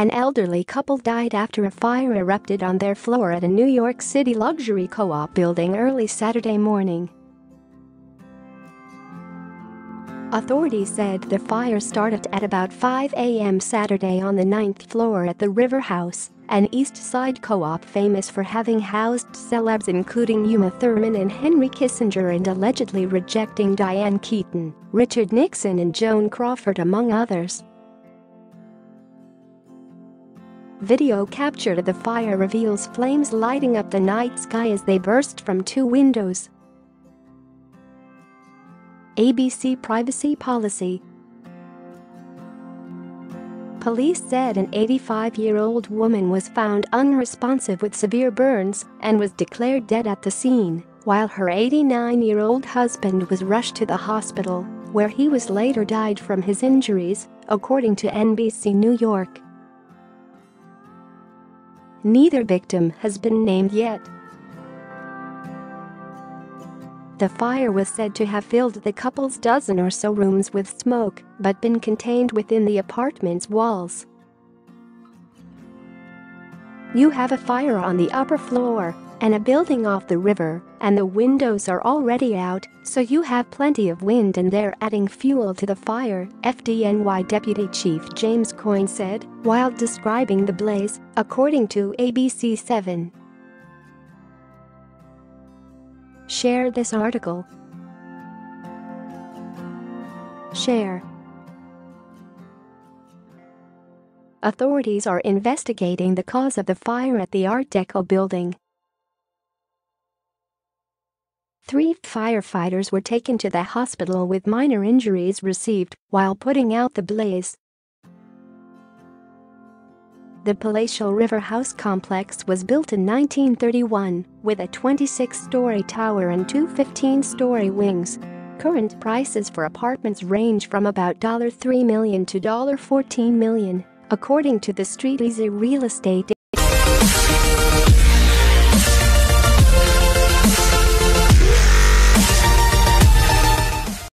An elderly couple died after a fire erupted on their floor at a New York City luxury co-op building early Saturday morning. Authorities said the fire started at about 5 a.m. Saturday on the ninth floor at the River House, an East Side co-op famous for having housed celebs including Uma Thurman and Henry Kissinger and allegedly rejecting Diane Keaton, Richard Nixon and Joan Crawford among others. Video captured of the fire reveals flames lighting up the night sky as they burst from two windows, ABC privacy policy. Police said an 85-year-old woman was found unresponsive with severe burns and was declared dead at the scene, while her 89-year-old husband was rushed to the hospital, where he was later died from his injuries, according to NBC New York. Neither victim has been named yet. The fire was said to have filled the couple's dozen or so rooms with smoke but been contained within the apartment's walls. You have a fire on the upper floor and a building off the river, and the windows are already out, so you have plenty of wind and they're adding fuel to the fire, FDNY Deputy Chief James Coyne said, while describing the blaze, according to ABC7. Share this article. Share. Authorities are investigating the cause of the fire at the Art Deco building. Three firefighters were taken to the hospital with minor injuries received while putting out the blaze. The palatial River House complex was built in 1931 with a 26-story tower and two 15-story wings. Current prices for apartments range from about 3 million to 14 million, according to the StreetEasy real estate